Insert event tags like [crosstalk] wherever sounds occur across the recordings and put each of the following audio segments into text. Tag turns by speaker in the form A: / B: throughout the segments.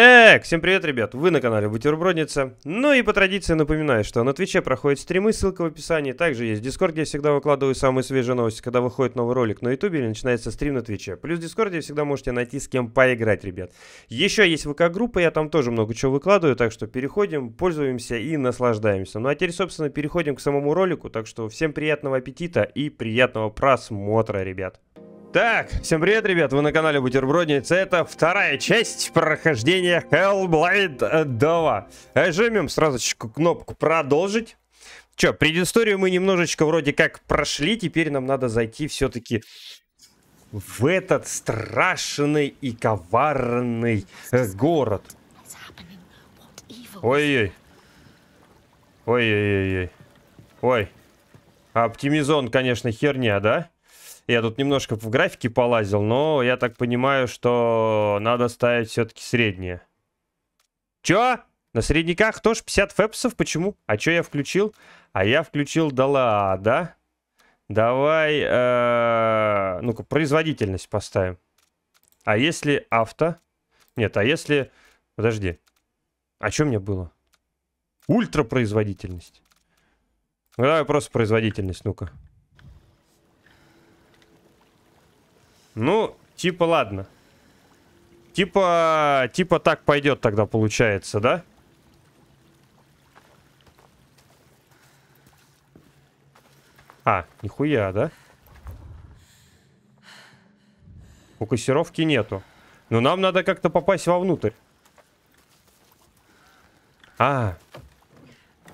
A: Так, всем привет, ребят, вы на канале Бутербродница. Ну и по традиции напоминаю, что на Твиче проходят стримы, ссылка в описании. Также есть Дискорд, где я всегда выкладываю самые свежие новости, когда выходит новый ролик на Ютубе или начинается стрим на Твиче. Плюс в Дискорде всегда можете найти с кем поиграть, ребят. Еще есть ВК-группа, я там тоже много чего выкладываю, так что переходим, пользуемся и наслаждаемся. Ну а теперь, собственно, переходим к самому ролику, так что всем приятного аппетита и приятного просмотра, ребят. Так, всем привет, ребят, вы на канале Бутербродница, это вторая часть прохождения Hellblade 2. Жмем сразу кнопку «Продолжить». Че, предысторию мы немножечко вроде как прошли, теперь нам надо зайти все-таки в этот страшный и коварный э, город. Ой-ой. Ой-ой-ой. Ой. Оптимизон, конечно, херня, да? Я тут немножко в графике полазил, но я так понимаю, что надо ставить все-таки среднее. Чё? На средняках тоже 50 фэпсов? Почему? А чё я включил? А я включил да? Давай, э, ну-ка, производительность поставим. А если авто? Нет, а если... Подожди. А что мне было? Ультрапроизводительность. Ну, давай просто производительность, ну-ка. Ну, типа, ладно. Типа, типа так пойдет тогда получается, да? А, нихуя, да? Фокусировки нету. Но нам надо как-то попасть вовнутрь. А.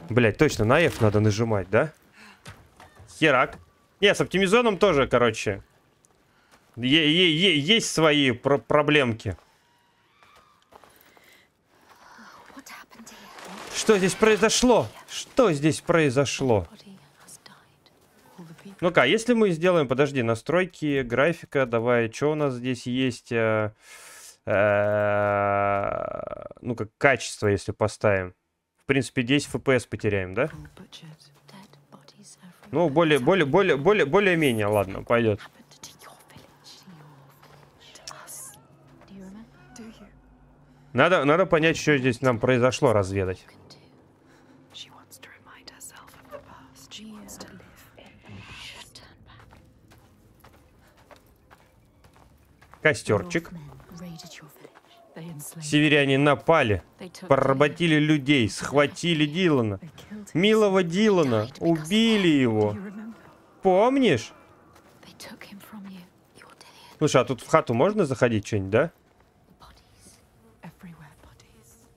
A: Блять, точно, на F надо нажимать, да? Херак. Не, с оптимизоном тоже, короче. Есть свои про проблемки. Что здесь произошло? Что здесь произошло? Ну-ка, если мы сделаем, подожди, настройки, графика, давай, что у нас здесь есть? Э, э, ну-ка, качество, если поставим. В принципе, 10 FPS потеряем, да? Ну, более, более, более, более, более-менее, ладно, пойдет. Надо, надо понять, что здесь нам произошло, разведать. Костерчик. Северяне напали, поработили людей, схватили Дилана. Милого Дилана, убили его. Помнишь? Слушай, а тут в хату можно заходить что-нибудь, да?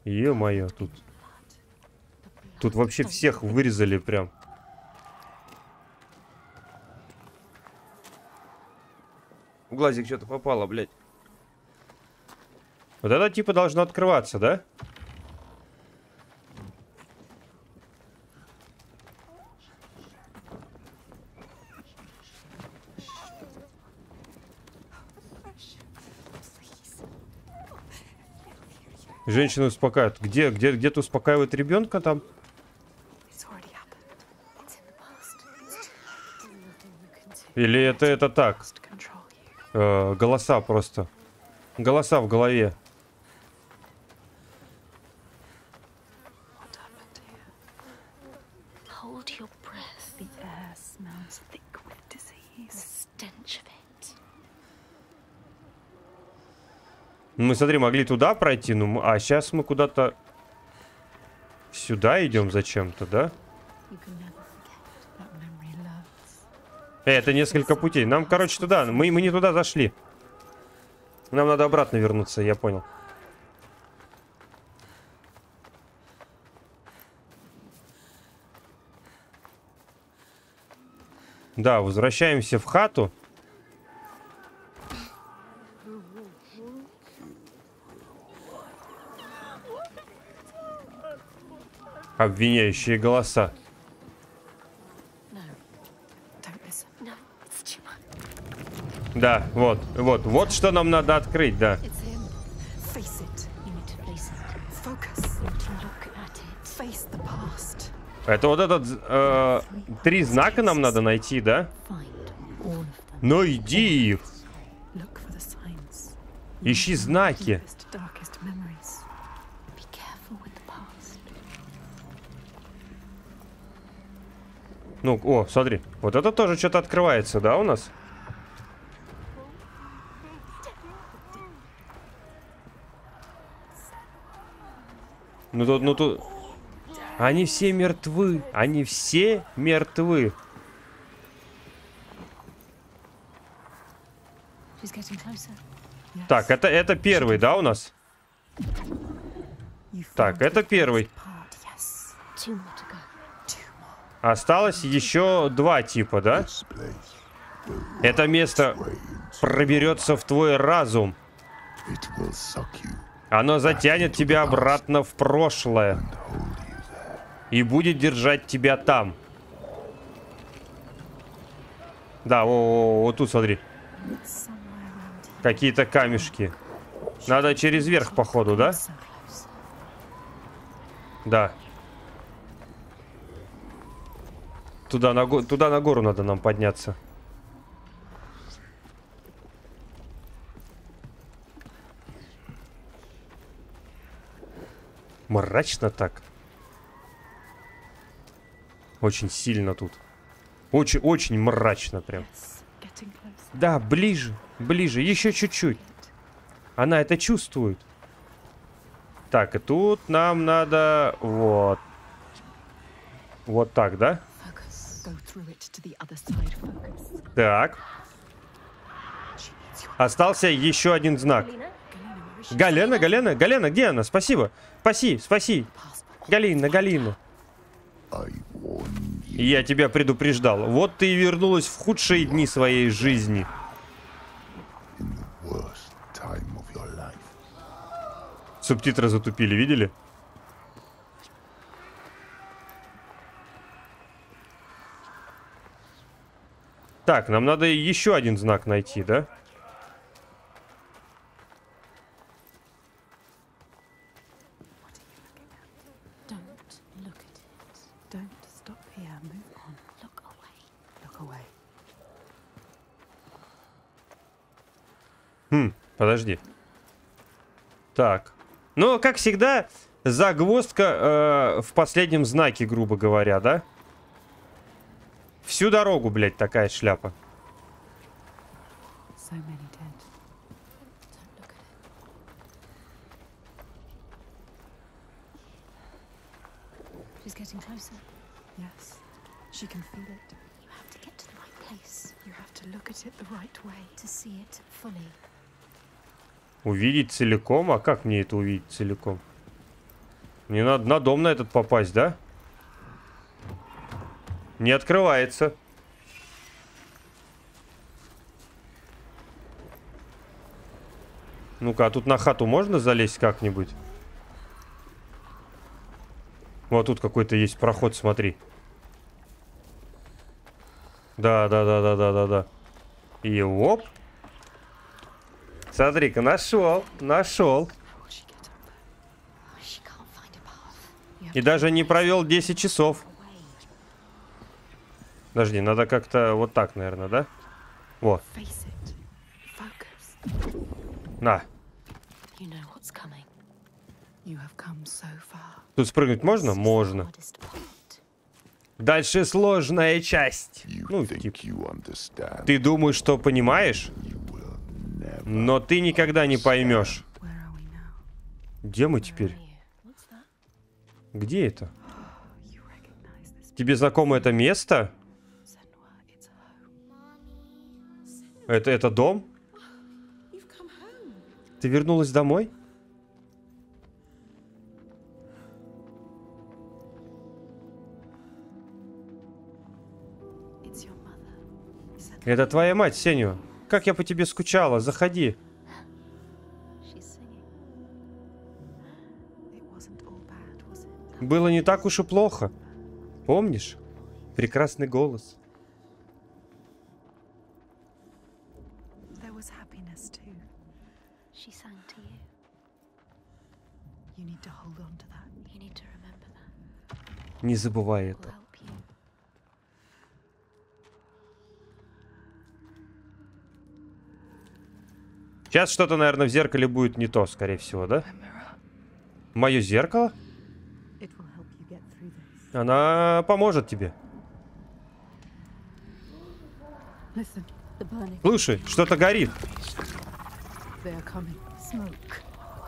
A: Ё-моё, тут... Тут вообще всех вырезали прям. В глазик что-то попало, блядь. Вот это типа должно открываться, да? Женщина успокаивает. Где, где, где-то успокаивает ребенка там? Или это, это так? Э, голоса просто. Голоса в голове. Мы, смотри, могли туда пройти, ну, а сейчас мы куда-то сюда идем зачем-то, да? Это несколько путей. Нам, короче, туда. Мы, мы не туда зашли. Нам надо обратно вернуться, я понял. Да, возвращаемся в хату. Обвиняющие голоса. Да, вот, вот, вот что нам надо открыть, да. Это вот этот э, три знака нам надо найти, да? Ну иди их. Ищи знаки. Ну, о, смотри. Вот это тоже что-то открывается, да, у нас? Ну тут, ну тут... Они все мертвы. Они все мертвы. Так, это, это первый, да, у нас? Так, это первый. Осталось еще два типа, да? Это место проберется в твой разум. Оно затянет тебя обратно в прошлое и будет держать тебя там. Да, о, о, о, вот тут смотри. Какие-то камешки. Надо через верх, походу, да? Да. Туда на, го- туда на гору надо нам подняться. Мрачно так. Очень сильно тут. Очень, очень мрачно прям. Да, ближе, ближе, еще чуть-чуть. Она это чувствует. Так, и тут нам надо вот. Вот так, да? Так. Остался еще один знак. Галена, Галена, Галена, где она? Спасибо. Спаси, спаси. Галина, Галина.
B: I warn you.
A: Я тебя предупреждал. Вот ты и вернулась в худшие дни своей жизни.
B: in the worst time of your life.
A: Субтитры затупили, видели? Так, нам надо еще один знак найти, да? Хм, подожди. Так. Ну, как всегда, загвоздка э, в последнем знаке, грубо говоря, да? Всю дорогу, блядь, такая шляпа.
C: So many dead. Don't look at it. She's getting closer. Yes. She can feel it. You have to get to the right place. You have to look at it the right way. To see it fully.
A: Увидеть целиком? А как мне это увидеть целиком? Мне надо на дом на этот попасть, да? Не открывается. Ну-ка, а тут на хату можно залезть как-нибудь? Вот тут какой-то есть проход, смотри. Да, да, да, да, да, да, да. И оп. Смотри-ка, нашел, нашел. И даже не провел 10 часов. Подожди, надо как-то вот так, наверное, да? Во, на. Тут спрыгнуть можно? Можно. Дальше сложная часть. Ну, типа, ты думаешь, что понимаешь, но ты никогда не поймешь. Где мы теперь? Где это? [gasps] Тебе знакомо это место? Это, это дом? Ты вернулась домой? Это твоя мать, Сеню. Как я по тебе скучала, заходи. Было не так уж и плохо. Помнишь? Прекрасный голос.
C: There was happiness too. She sang to you. You need to hold on to that. You need to remember that.
A: Не забывай это. Сейчас что-то, наверное, в зеркале будет не то, скорее всего, да? Мое зеркало? Она поможет тебе. Слушай, что-то горит. Дым.
C: The Northmen are coming.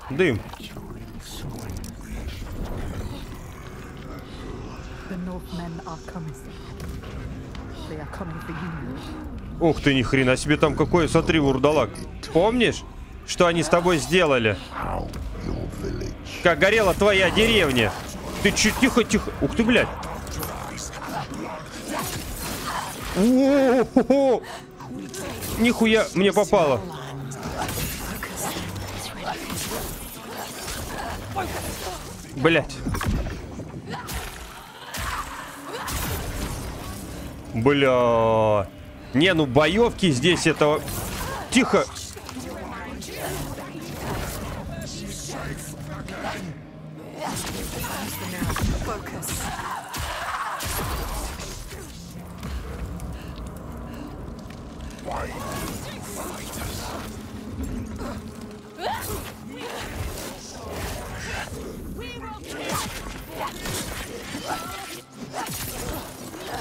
C: They are coming for you.
A: Ух ты, ни хрена себе там какой, смотри, вурдалак. Помнишь, что они с тобой сделали? Как горела твоя деревня. Ты че, тихо, тихо. Ух ты, блядь. О-о-о-о. Нихуя мне попало. Блять. Бля. Не, ну боевки здесь этого... Тихо.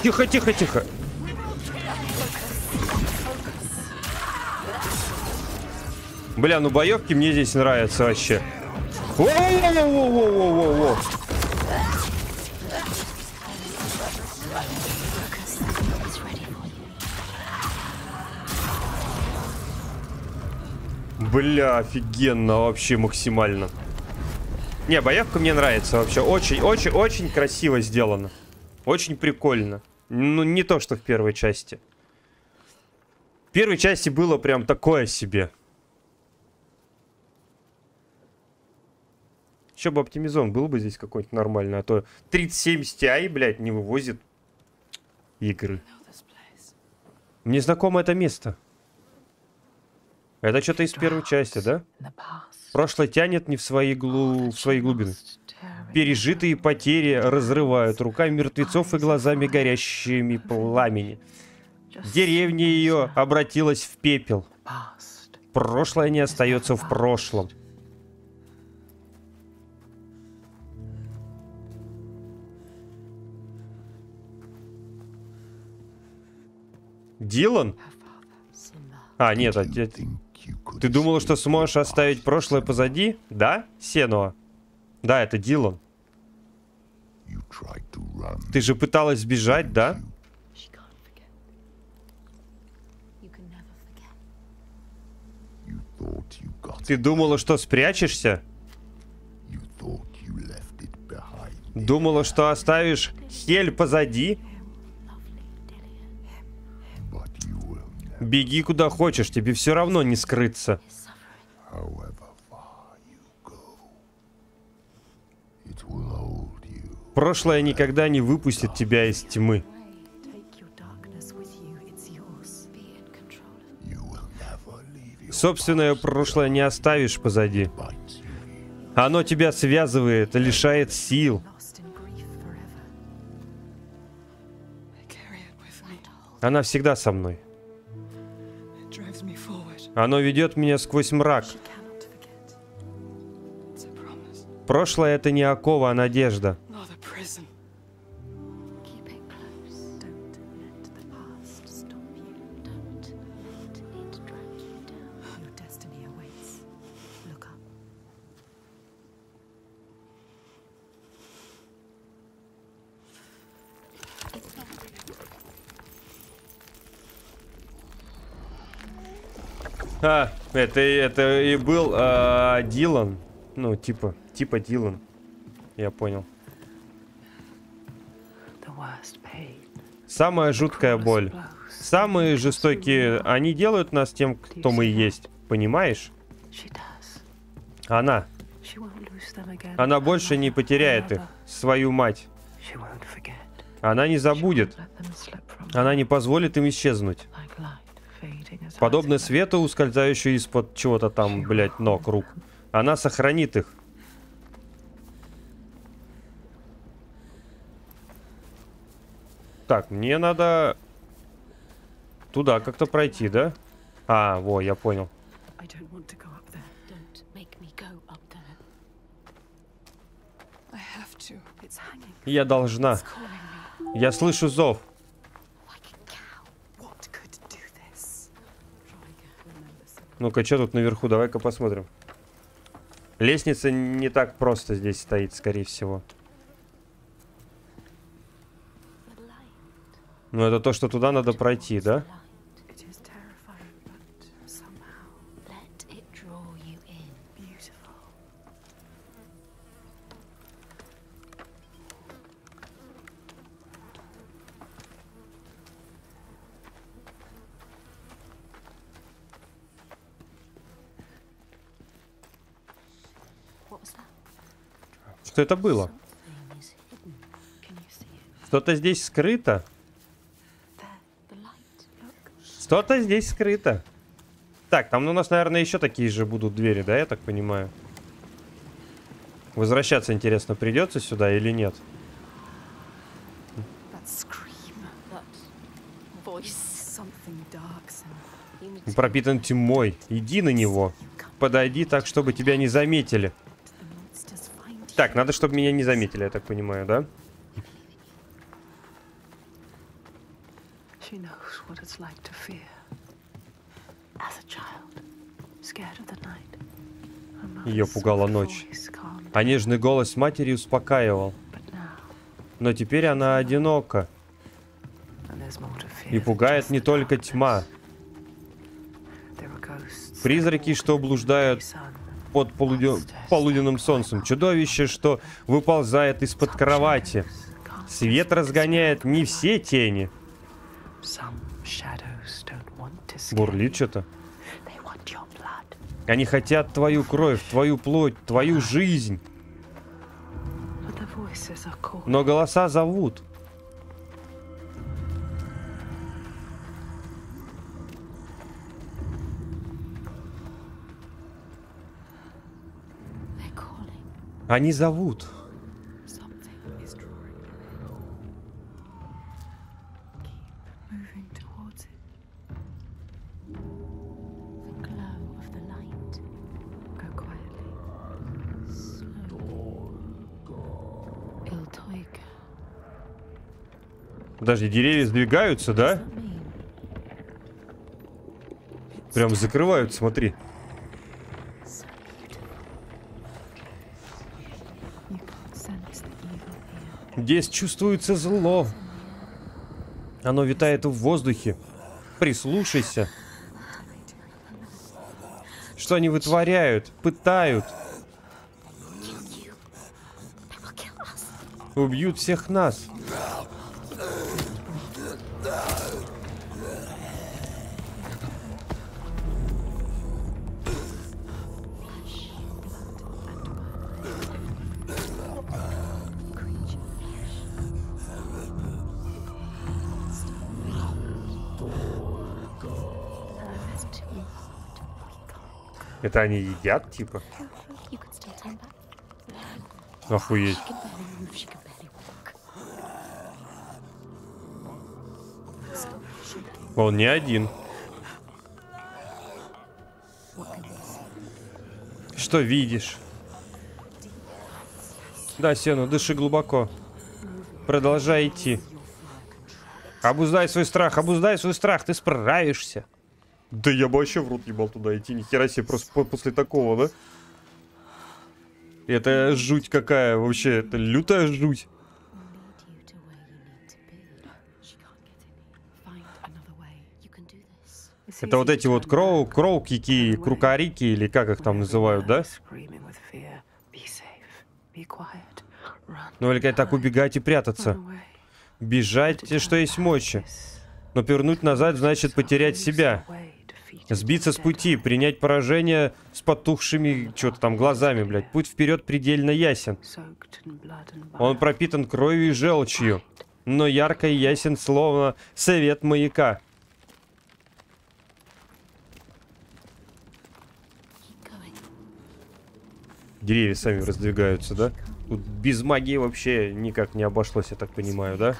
A: Тихо, тихо, тихо. Бля, ну боевки мне здесь нравятся вообще. Воу-воу-воу-воу-воу-воу-воу. Бля, офигенно вообще максимально. Не, боевка мне нравится вообще. Очень-очень-очень красиво сделано. Очень прикольно. Ну, не то, что в первой части. В первой части было прям такое себе. Еще бы оптимизон был бы здесь какой-нибудь нормальный, а то 3070 Ti, блядь, не вывозит игры. Мне знакомо это место. Это что-то из первой части, да? Прошлое тянет не в свои, глу... в свои глубины. Пережитые потери разрывают руками мертвецов и глазами горящими пламени. Деревня ее обратилась в пепел. Прошлое не остается в прошлом. Дилан? А, нет, а,
B: could
A: ты думала, что сможешь оставить прошлое позади? Да, Сенуа? Да, это Дилан. Ты же пыталась сбежать, да? Ты думала, что спрячешься? Думала, что оставишь Хель позади? Беги куда хочешь, тебе все равно не скрыться.
C: His suffering.
B: however far you go. It will hold you.
A: Прошлое никогда не выпустит тебя из тьмы. Собственное прошлое не оставишь позади. Оно тебя связывает, лишает сил. Она всегда со мной. Оно ведет меня сквозь мрак. Прошлое это не окова, а надежда. А, это, это и был а, Дилан. Ну, типа, типа Дилан. Я понял. Самая жуткая боль. Самые жестокие, они делают нас тем, кто мы есть. Понимаешь? Она. Она больше не потеряет их. Свою мать. Она не забудет. Она не позволит им исчезнуть. Подобно свету, ускользающему из-под чего-то там, блядь, ног, рук. Она сохранит их. Так, мне надо туда как-то пройти, да? А, во, я понял. Я должна. Я слышу зов. Ну-ка, что тут наверху? Давай-ка посмотрим. Лестница не так просто здесь стоит, скорее всего.
C: The light.
A: Ну, это то, что туда надо пройти, да? Что это было? Что-то здесь скрыто.
C: There, the light. Look.
A: Что-то здесь скрыто. Так, там у нас, наверное, еще такие же будут двери, да, я так понимаю? Возвращаться, интересно, придется сюда или нет? Пропитан тьмой. Иди на него. Подойди так, чтобы тебя не заметили. Так, надо, чтобы меня не заметили, я так понимаю, да?
D: She knows what it's like to fear. As a child, scared of the night. Mother's
A: пугала ночь. А нежный голос матери успокаивал. Но теперь она одинока. И пугает не только тьма. Призраки, что блуждают под полудё- полуденным солнцем. Чудовище, что выползает из-под кровати. Свет разгоняет не все тени.
D: Some
A: Бурлит что-то. Они хотят твою кровь, твою плоть, твою жизнь. Но голоса зовут. Они зовут. Даже деревья сдвигаются, да? Прям закрывают, смотри. Здесь чувствуется зло. Оно витает в воздухе. Прислушайся. Что они вытворяют? Пытают. Убьют всех нас.
C: That's too hard. We can't.
A: Это они едят, типа? Охуеть.
C: She can barely move. She can barely walk. Stop. Should
A: Он не один. Что видишь? Да, Сену, дыши глубоко. Продолжай идти. Обуздай свой страх, обуздай свой страх, ты справишься. Да я бы вообще в рот ебал туда идти, нихера себе, просто по- после такого, да? Это жуть какая вообще, это лютая жуть. Это вот эти вот кроу, кроукики, крукарики, или как их там называют, да? Ну или как так убегать и прятаться. Бежать, что есть мочи. Но повернуть назад значит потерять себя. Сбиться с пути, принять поражение с потухшими что-то там глазами, блядь. Путь вперед предельно ясен. Он пропитан кровью и желчью, но ярко и ясен, словно совет маяка. Деревья сами раздвигаются, да? Тут без магии вообще никак не обошлось, я так понимаю, да?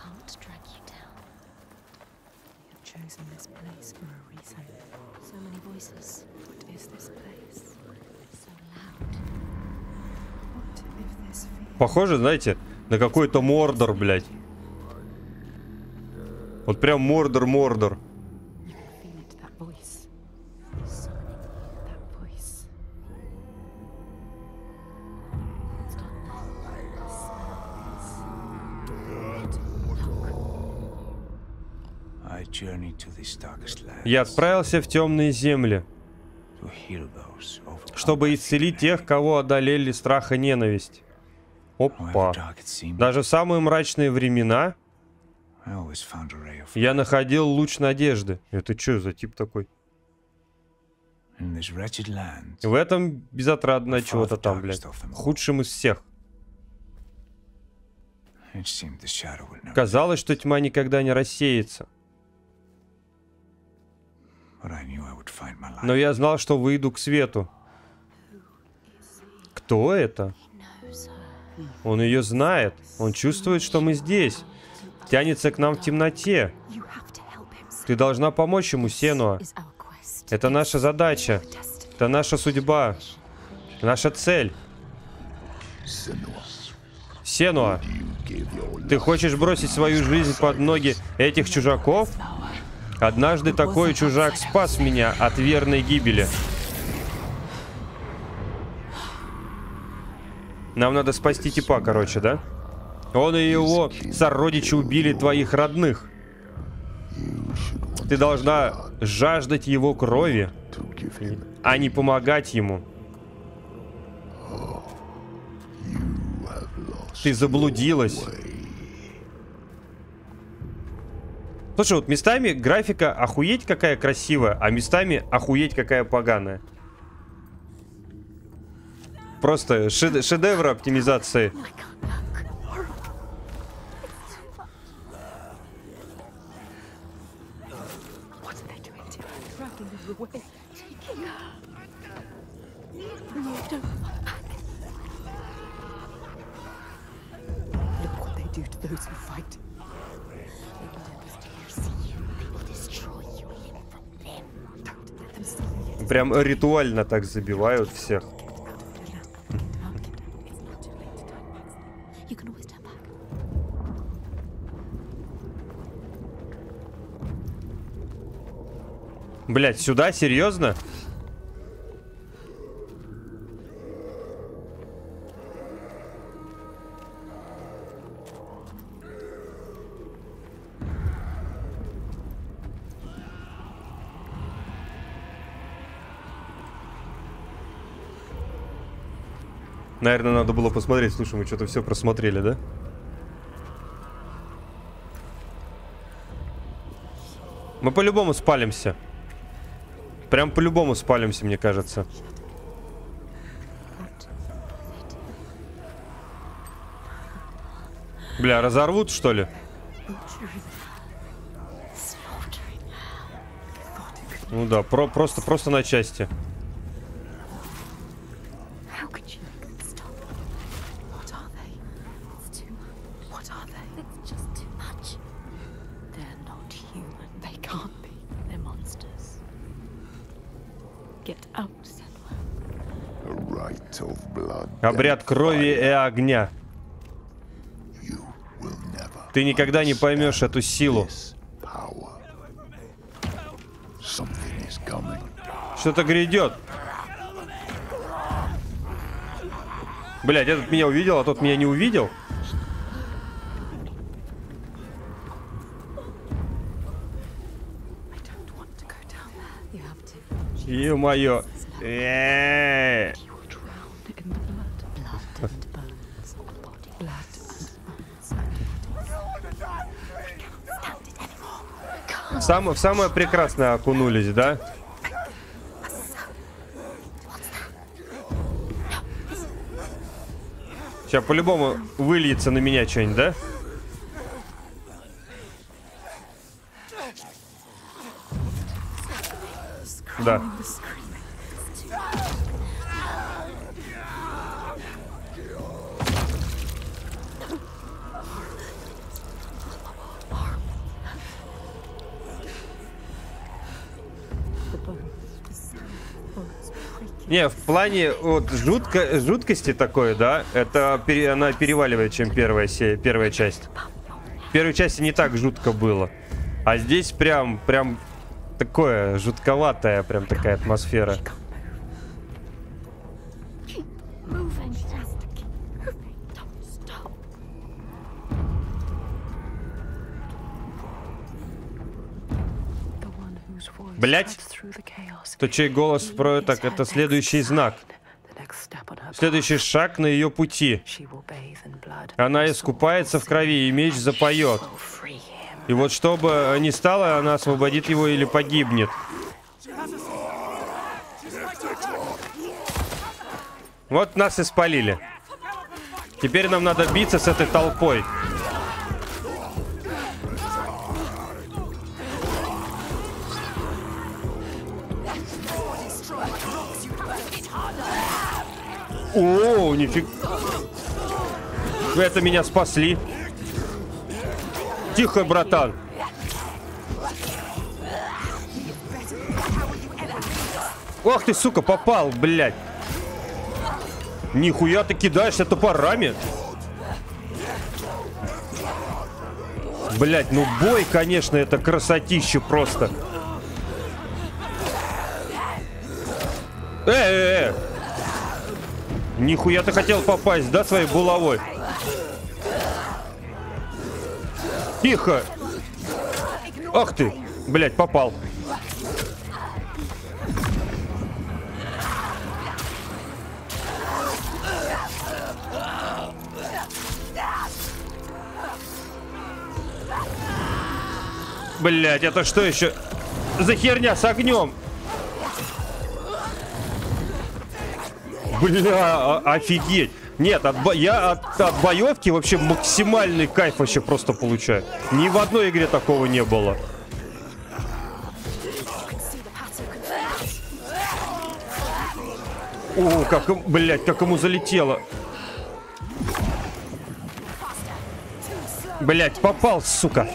A: Похоже, знаете, на какой-то Мордор, блядь. Вот прям Мордор-Мордор. Я отправился в темные земли, чтобы исцелить тех, кого одолели страх и ненависть. Опа. Даже в самые мрачные времена я находил луч надежды. Это что за тип такой? В этом безотрадно чего-то там, блядь. Худшим из всех. Казалось, что тьма никогда не рассеется. Но я знал, что выйду к свету. Кто это? Он ее знает. Он чувствует, что мы здесь. Тянется к нам в темноте. Ты должна помочь ему, Сенуа. Это наша задача. Это наша судьба. Наша цель. Сенуа, ты хочешь бросить свою жизнь под ноги этих чужаков? Однажды такой чужак спас меня от верной гибели. Нам надо спасти типа, короче, да? Он и его сородичи убили твоих родных. Ты должна жаждать его крови, а не помогать ему. Ты заблудилась. Слушай, вот местами графика охуеть какая красивая, а местами охуеть какая поганая. Просто шед- шедевр оптимизации.
C: What
A: Прям ритуально так забивают всех.
C: out. Get out.
A: Наверное, надо было посмотреть. Слушай, мы что-то все просмотрели, да? Мы по-любому спалимся. Прям по-любому спалимся, мне кажется. Бля, разорвут, что ли? Ну да, про просто, просто на части.
C: How could you make them stop? What are they? It's too much. What are they? It's just too much. They're not human. They can't be. They're monsters. Get out, Senua.
B: a rite of blood.
A: Обряд крови и огня. Ты никогда не поймешь эту силу. Что-то грядет. Блять, этот меня увидел, а тот меня не увидел.
C: I
A: Сам- в самое прекрасное окунулись, да? Сейчас по-любому выльется на меня что-нибудь, да? Да. Не, в плане вот жутко, жуткости такой, да, это пере- она переваливает, чем первая, первая часть. В первой части не так жутко было. А здесь прям, прям такое жутковатая прям такая атмосфера.
D: Chaos.
A: То, чей голос про так, это следующий знак. Следующий шаг на ее пути. Она искупается в крови, и меч запоет. И вот что бы ни стало, она освободит его или погибнет. Вот нас и спалили. Теперь нам надо биться с этой толпой. О, нифиг. Это меня спасли. Тихо, братан. Ох ты, сука, попал, блядь. Нихуя ты кидаешься топорами. Блядь, ну бой, конечно, это красотище просто. Э, э, э. Нихуя ты хотел попасть, да, своей булавой? Тихо. Ах ты, блядь, попал. Блять, это что еще за херня с огнем? Бля, офигеть. Нет, от бо- я от, от боевки вообще максимальный кайф вообще просто получаю. Ни в одной игре такого не было. О, как, блядь, как ему залетело. Блядь, попал, сука.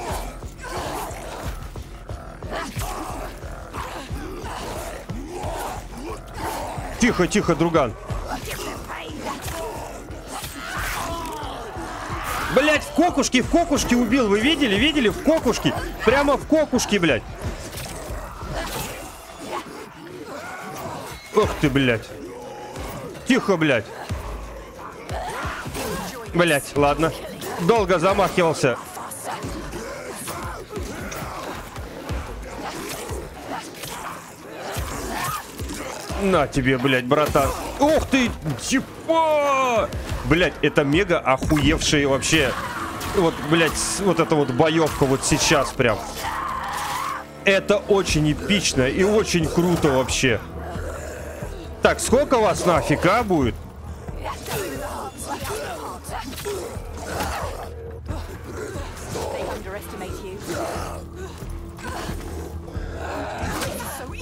A: Тихо, тихо, друган. Блять, в кокушке, в кокушке убил. Вы видели? Видели? В кокушке. Прямо в кокушке, блядь. Ох ты, блядь. Тихо, блядь. Блядь, ладно. Долго замахивался. На тебе, блядь, братан. Ух ты, типа! Блядь, это мега охуевшие вообще. Вот, блядь, с- вот эта вот боевка вот сейчас прям. Это очень эпично и очень круто вообще. Так, сколько вас нафиг, а, будет?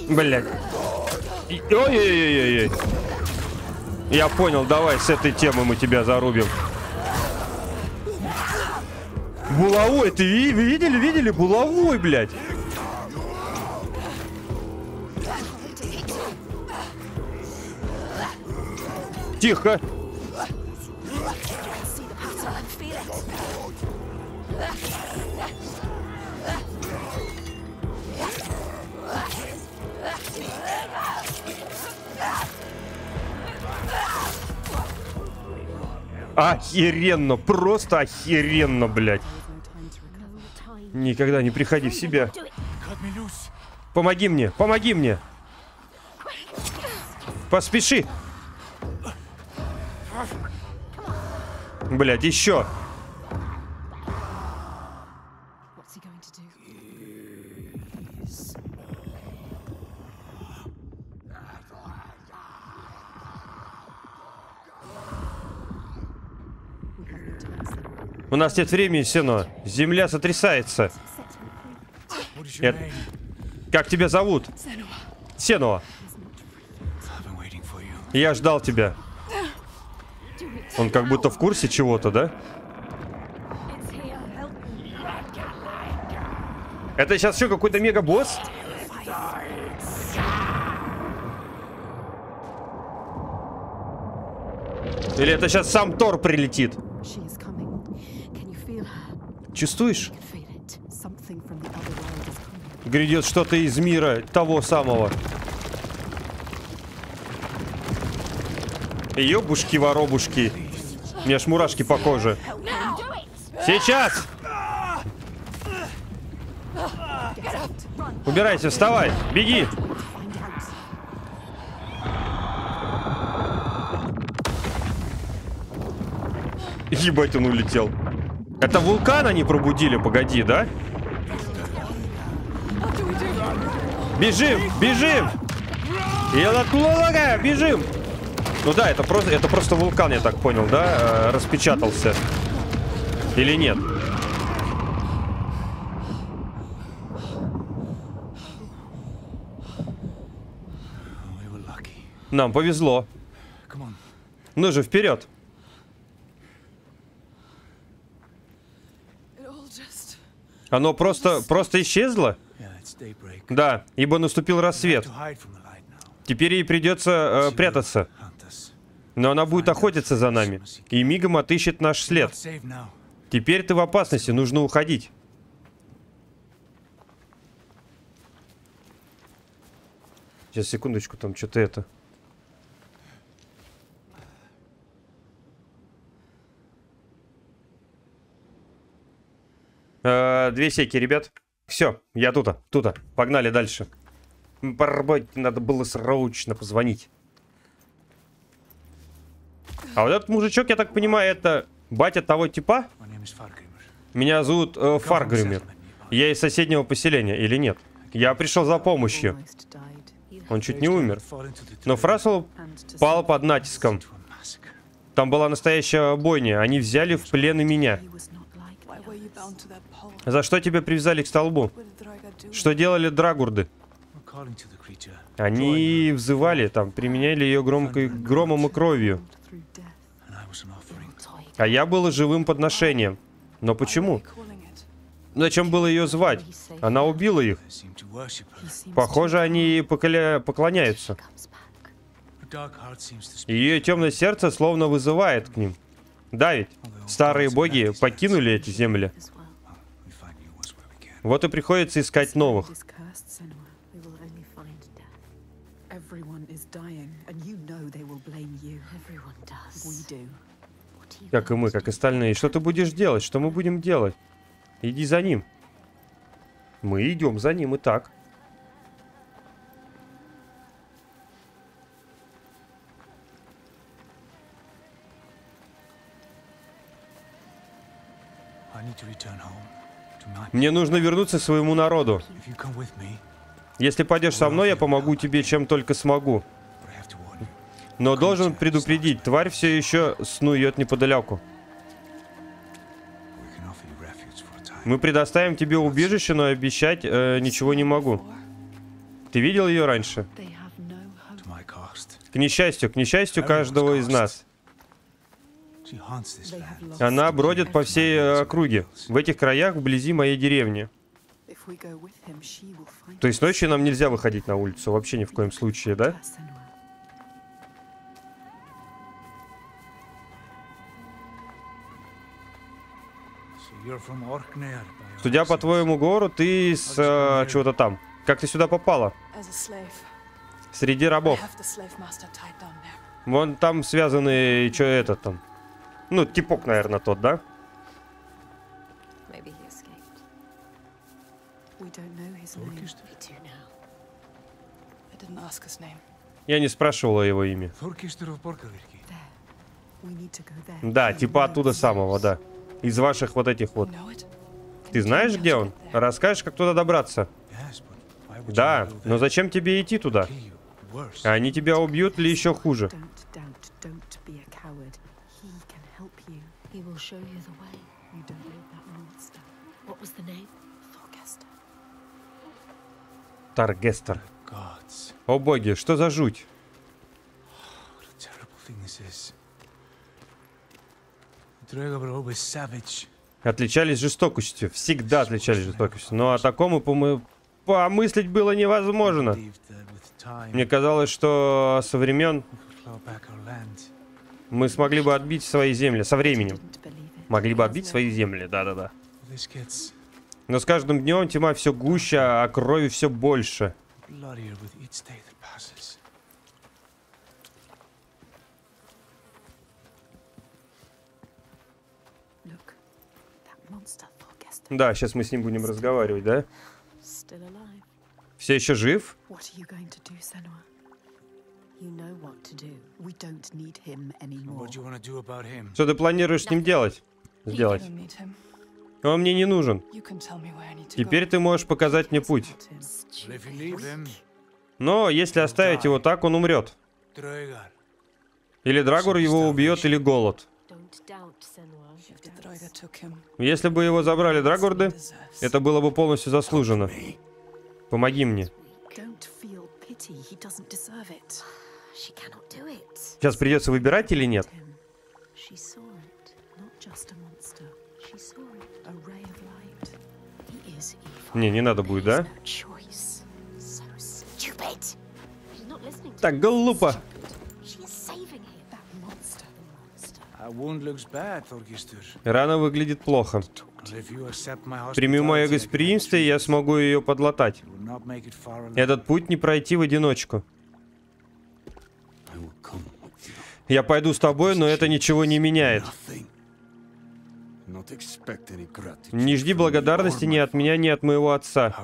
A: Блядь. И- Ой-ой-ой-ой. Я понял, давай с этой темы мы тебя зарубим. Булавой, ты ви- видели, видели? Булавой, блядь. Тихо. Охеренно, просто охеренно, блядь. Никогда не приходи в себя. Помоги мне, помоги мне. Поспеши. Блядь, еще.
C: What's he going to do?
A: У нас нет времени, Сено. Земля сотрясается. Нет. Как тебя зовут? Сенова. Я ждал тебя. Он как будто в курсе чего-то, да? Это сейчас что, какой-то мега-босс? Или это сейчас сам Тор прилетит?
C: She is coming. Can you feel her?
A: Чувствуешь?
C: Feel it. Something from the other world is coming.
A: Грядет что-то из мира того самого. Ёбушки-воробушки. У меня аж мурашки по коже. Сейчас! Убирайся, вставай, беги. Ебать, он улетел. Это вулкан они пробудили, погоди, да? Бежим, бежим! Елаклолага, бежим! Ну да, это просто, это просто вулкан, я так понял, да? Э, распечатался. Или нет? Нам повезло. Ну же, вперед. Оно просто, просто исчезло? Да, ибо наступил рассвет. Теперь ей придется э, прятаться. Но она будет охотиться за нами. И мигом отыщет наш след. Теперь ты в опасности, нужно уходить. Сейчас, секундочку, там что-то это. Две секи, ребят. Все, я тута, тута. Погнали дальше. М, По работе надо было срочно позвонить. А вот этот мужичок, я так понимаю, это батя того типа? Меня зовут э,
E: nearby.
A: Я из соседнего поселения или нет? Я пришел за помощью. Он чуть не умер. Но Фрасел пал под натиском. Там была настоящая бойня. Они взяли в плен и меня. За что тебя привязали к столбу? Что делали драгурды? Они взывали, там, применяли ее громкой громом и кровью. А я был живым подношением. Но почему? Зачем было ее звать? Она убила их. Похоже, они ей поколя- поклоняются. Ее темное сердце словно вызывает к ним. Да ведь? Старые боги покинули эти земли. Вот и приходится искать новых. Как и мы, как и остальные. Что ты будешь делать? Что мы будем делать? Иди за ним. Мы идем за ним и так. Мне нужно вернуться к своему народу. Если пойдешь со мной, я помогу тебе, чем только смогу. Но должен предупредить, тварь все еще снует неподалеку. Мы предоставим тебе убежище, но обещать э, ничего не могу. Ты видел ее раньше? К несчастью, к несчастью каждого из нас.
E: She haunts this
D: They have
E: land.
D: lost
A: Она бродит по всей э, округе, в этих краях вблизи моей деревни. То есть ночью нам нельзя выходить на улицу, вообще ни в коем случае, да? Судя по твоему говору, ты из э, чего-то там. Как ты сюда попала? Среди рабов. Вон там связанный, что это там? Ну, типок, наверное, тот, да? Я не спрашивала его имя. Да, типа оттуда самого, да. Из ваших вот этих вот. Ты знаешь, где он? Расскажешь, как туда добраться? Да, но зачем тебе идти туда? Они тебя убьют или еще хуже?
D: Don't doubt. Don't be a coward. He can help you.
C: He will show you the way.
D: You don't know that monster.
C: What was the name?
D: Thorgester.
A: Таргестер.
E: Gods.
A: О боги, что за жуть?
E: What a terrible thing this is. The Draga were always savage.
A: Отличались жестокостью. Всегда отличались жестокостью. Но о таком и помы- помыслить было невозможно. Мне казалось, что со времен мы смогли бы отбить свои земли. Со временем. Могли бы отбить свои земли, да-да-да. Но с каждым днем тьма все гуще, а крови все больше. Да, сейчас мы с ним будем разговаривать, да? Все еще жив? Что ты планируешь с ним делать?
F: You
A: Сделать?
F: don't need him.
A: Он мне не нужен. Теперь ты можешь показать мне путь. Но если оставить его так, он умрет. Или Драгур его убьет, или голод. Если бы его забрали Драгурды, это было бы полностью заслуженно. Помоги мне. Сейчас придется выбирать или нет?
G: Him,
C: She saw it.
G: not just a monster,
C: She saw it.
G: a ray of light.
C: He is evil.
A: Не, не надо будет, да?
C: No choice. So stupid. She's not listening to
A: Так глупо. Рана выглядит плохо. Прими мое гостеприимство, и я смогу ее подлатать. Этот путь не пройти в одиночку. Я пойду с тобой, но это ничего не меняет. Не жди благодарности ни от меня, ни от моего отца.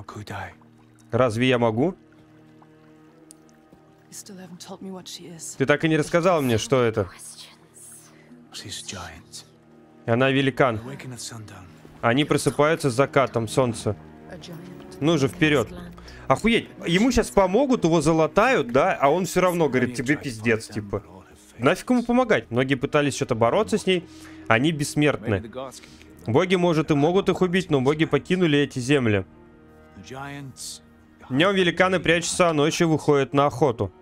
A: Разве я могу? Ты так и не рассказал мне, что это. Она великан. Они просыпаются с закатом солнца. Ну же, вперед. Охуеть, ему сейчас помогут, его залатают, да, а он все равно говорит, тебе пиздец, типа. Нафиг ему помогать? Многие пытались что-то бороться с ней, они бессмертны. Боги, может, и могут их убить, но боги покинули эти земли. Днем великаны прячутся, а ночью выходят на охоту.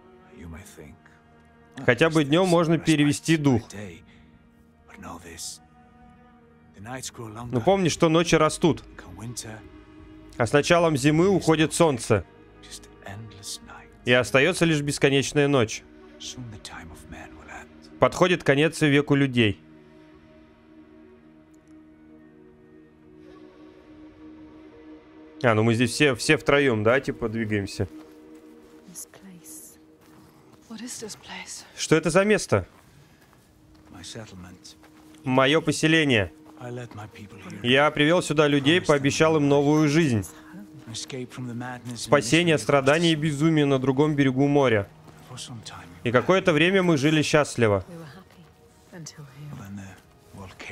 A: Хотя бы днем можно перевести дух. Но помни, что ночи растут, а с началом зимы уходит солнце, и остается лишь бесконечная ночь. Подходит конец веку людей. А, ну мы здесь все, все втроем, да, типа, двигаемся. Что это за место? Мое поселение. Я привел сюда людей, пообещал им новую жизнь. Спасение, страдания и безумие на другом берегу моря. И какое-то время мы жили счастливо.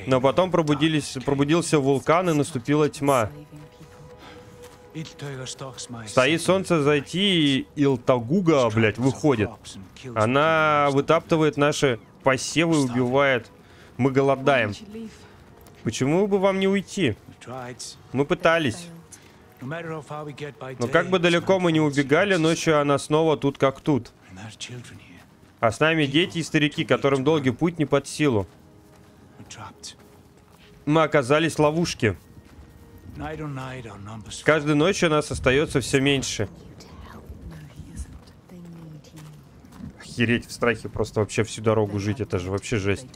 A: Но потом пробудились, пробудился вулкан и наступила тьма. Стоит солнце зайти, и Илтагуга, блядь, выходит. Она вытаптывает наши посевы убивает. Мы голодаем. Почему бы вам не уйти? Мы пытались. Но как бы далеко мы не убегали, ночью она снова тут как тут. А с нами дети и старики, которым долгий путь не под силу. Мы оказались в ловушке. Каждой ночью нас остается все меньше. Охереть в страхе просто вообще всю дорогу жить, это же вообще жесть.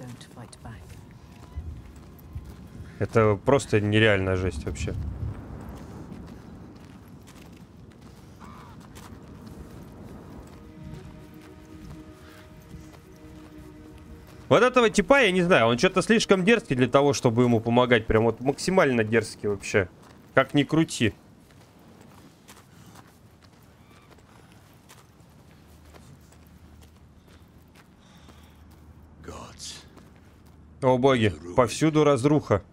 A: Это просто нереальная жесть вообще. Вот этого типа, я не знаю, он что-то слишком дерзкий для того, чтобы ему помогать. Прям вот максимально дерзкий вообще. Как ни крути. О боги, повсюду разруха.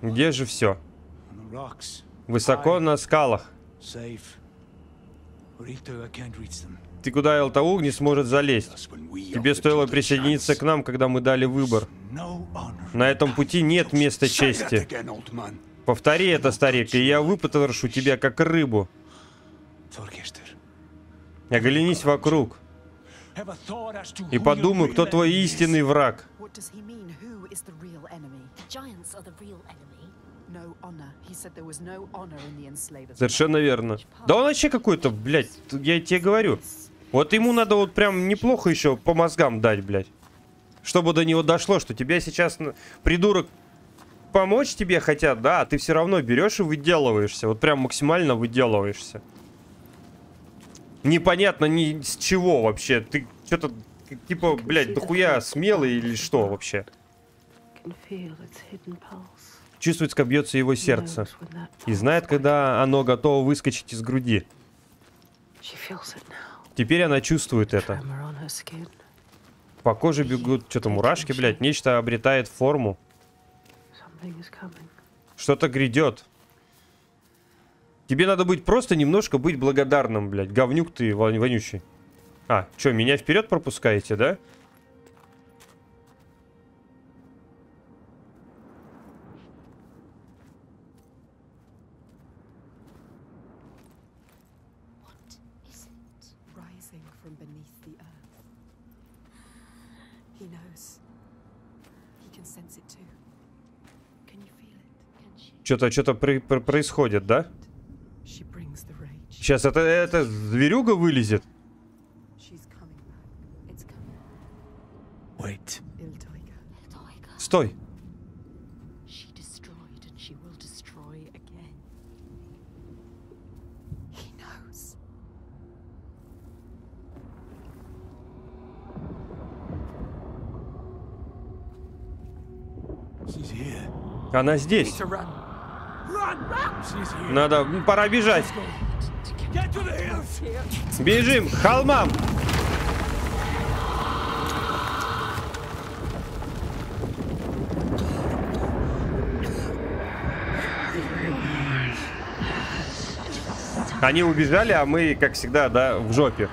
A: Где же все? Высоко на скалах. Ты куда Элтауг не сможет залезть? Тебе стоило присоединиться к нам, когда мы дали выбор. На этом пути нет места чести. Повтори это, старик, и я выпотрошу тебя, как рыбу. Оглянись вокруг и подумай, кто твой истинный враг.
C: Giants are the real enemy.
A: Совершенно верно. Да он вообще какой-то, блядь, я тебе говорю. Вот ему надо вот прям неплохо еще по мозгам дать, блядь. Чтобы до него дошло, что тебя сейчас, н- придурок, помочь тебе хотят, да, а ты все равно берешь и выделываешься. Вот прям максимально выделываешься. Непонятно ни с чего вообще. Ты что-то, типа, блядь, дохуя смелый или что вообще?
D: Can feel its hidden pulse.
A: Чувствует, как бьется его сердце. И знает, когда оно готово выскочить из груди. Теперь она чувствует это. По коже бегут что-то мурашки, блядь. Нечто обретает форму. Что-то грядет. Тебе надо быть просто немножко быть благодарным, блядь. Говнюк ты вон- вонючий. А, что, меня вперед пропускаете, да?
C: What
G: He knows. He can sense it too. Can you feel it?
C: Can she?
A: Что-то что-то происходит, да?
G: She brings the rage.
A: Сейчас это, это зверюга вылезет.
G: She's coming back.
C: It's coming.
E: Wait.
G: Iltoiga.
C: Toiga.
A: Стой.
C: She destroyed and she will destroy again.
G: He knows.
E: She's here.
A: Она здесь. Надо, пора бежать. Бежим к холмам. Они убежали, а мы, как всегда, да, в жопе.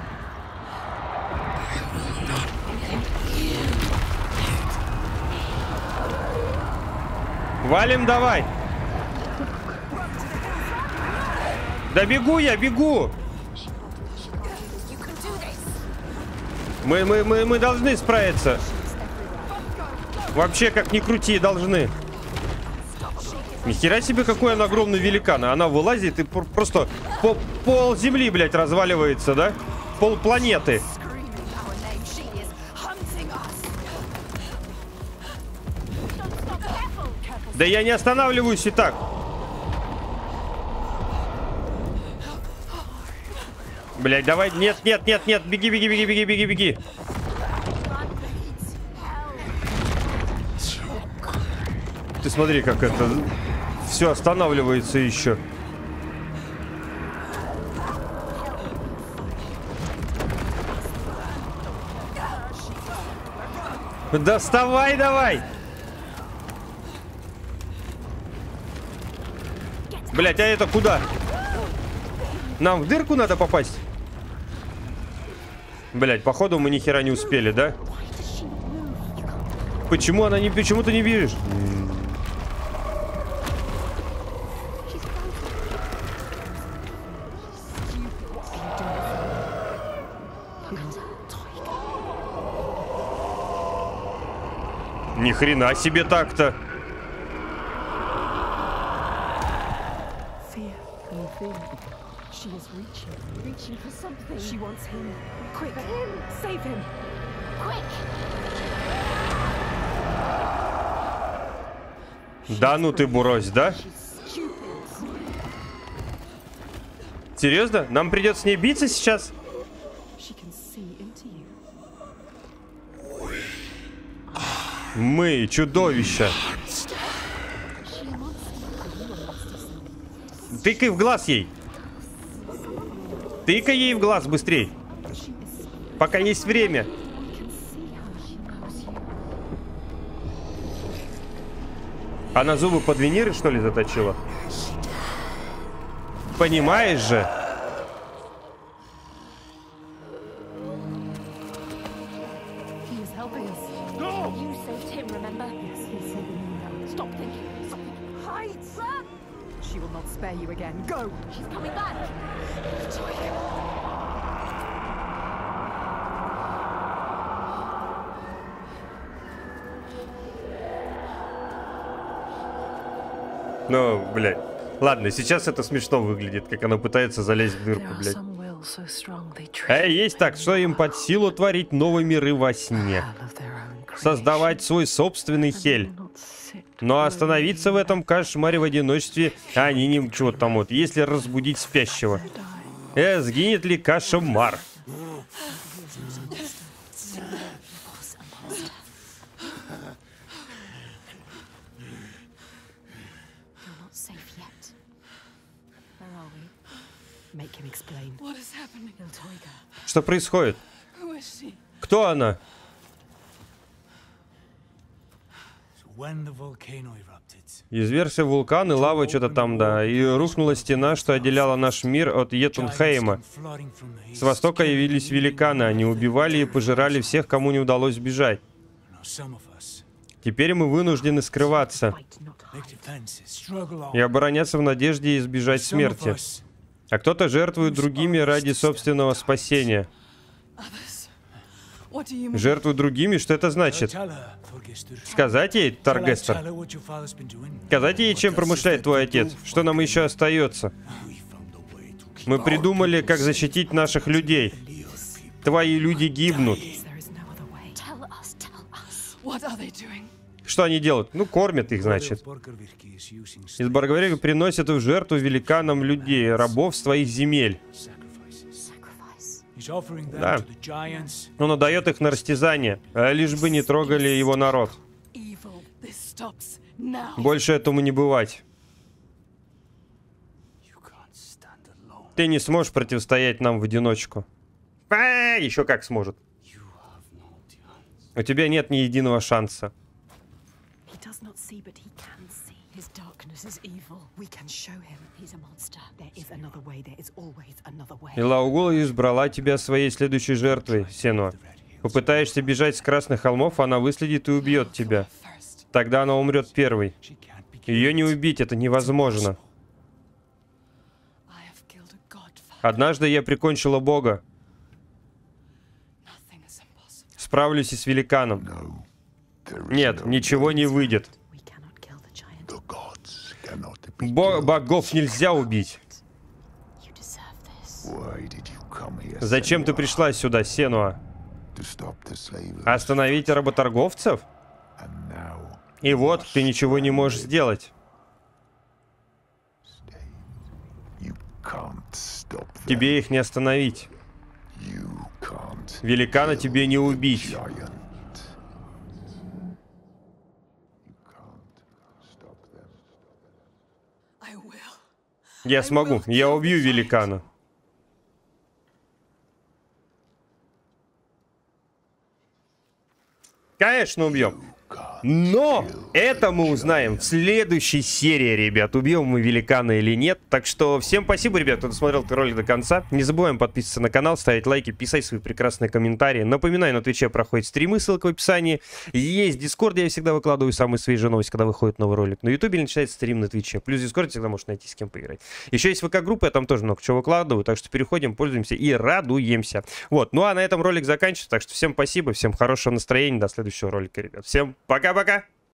A: Валим давай. Да бегу я, бегу. Мы, мы, мы, мы должны справиться. Вообще, как ни крути, должны. Нихера себе, какой он огромный великан. А Она вылазит и пр- просто по- пол земли, блядь, разваливается, да? Пол планеты. Да я не останавливаюсь и так. Блядь, давай. Нет, нет, нет, нет. Беги, беги, беги, беги, беги, беги. Ты смотри, как это все останавливается еще. Доставай давай! Блять, а это куда? Нам в дырку надо попасть? Блять, походу мы ни хера не успели, да? Почему она не... Почему ты не бежишь? Ни хрена себе так-то.
G: Wants him. Quick. him. Save him.
C: Quick!
A: Да ну ты бурось, да? Серьезно? Нам придется с ней биться сейчас? Мы, чудовища. Тыкай в глаз ей. Тыкай ей в глаз быстрей. Пока есть время. Она зубы под виниры, что ли, заточила? Понимаешь же? Ладно, сейчас это смешно выглядит, как она пытается залезть в дырку, блядь. А есть так, что им под силу творить новые миры во сне. Создавать свой собственный хель. Но остановиться в этом кошмаре в одиночестве они не чего там вот, если разбудить спящего. Э, сгинет ли кошмар? Что происходит? Кто она?
E: So when the volcano erupted,
A: Изверся вулкан и лава что-то там, да. И рухнула стена, что отделяла наш мир от Етунхейма. С востока явились великаны. Они убивали и пожирали всех, кому не удалось
E: us
A: Теперь мы вынуждены скрываться и обороняться в надежде избежать смерти. А кто-то жертвует другими ради собственного спасения. Жертвует другими? Что это значит? Сказать ей, Таргестер? Сказать ей, чем промышляет твой отец? Что нам еще остается? Мы придумали, как защитить наших людей. Твои люди гибнут.
F: What are they doing?
A: Что они делают? Ну, кормят их, значит. Из Баргаварика приносят в жертву великанам людей, рабов с твоих земель. Да. Он отдает их на растязание, а лишь бы не трогали его народ. Больше этому не бывать. Ты не сможешь противостоять нам в одиночку. А, еще как сможет. У тебя нет ни единого шанса.
D: Not see, but he can see. His darkness is evil. We can show him.
C: He's a monster.
D: There is another way. There is always another way.
A: И избрала тебя своей следующей жертвой, Сенуа. Попытаешься бежать с Красных холмов, она выследит и убьет тебя. Тогда она умрет первой. Ее не убить, это невозможно. Однажды я прикончила Бога. Справлюсь и с великаном. Нет, ничего не выйдет. Бо- богов нельзя убить. Зачем ты пришла сюда, Сенуа? Остановить работорговцев? И вот, ты ничего не можешь сделать. Тебе их не остановить. Великана тебе не убить. Я смогу. Я убью великана. Конечно, убьем. Но это мы узнаем в следующей серии, ребят. Убьем мы великана или нет. Так что всем спасибо, ребят, кто досмотрел этот ролик до конца. Не забываем подписываться на канал, ставить лайки, писать свои прекрасные комментарии. Напоминаю, на Твиче проходят стримы, ссылка в описании. Есть Дискорд, я всегда выкладываю самые свежие новости, когда выходит новый ролик. На Ютубе начинается стрим на Твиче. Плюс в Дискорде всегда можно найти с кем поиграть. Еще есть ВК-группа, я там тоже много чего выкладываю, так что переходим, пользуемся и радуемся. Вот, ну а на этом ролик заканчивается, так что всем спасибо, всем хорошего настроения, до следующего ролика, ребят. Всем пока-пока!